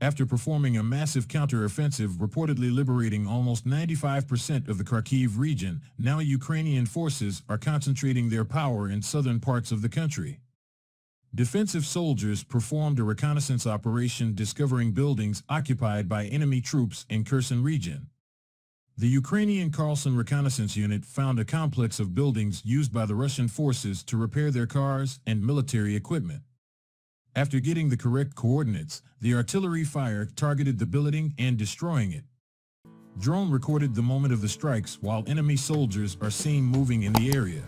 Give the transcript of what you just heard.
after performing a massive counteroffensive reportedly liberating almost 95% of the Kharkiv region, now Ukrainian forces are concentrating their power in southern parts of the country. Defensive soldiers performed a reconnaissance operation discovering buildings occupied by enemy troops in Kherson region. The Ukrainian Kherson Reconnaissance Unit found a complex of buildings used by the Russian forces to repair their cars and military equipment. After getting the correct coordinates, the artillery fire targeted the building and destroying it. Drone recorded the moment of the strikes while enemy soldiers are seen moving in the area.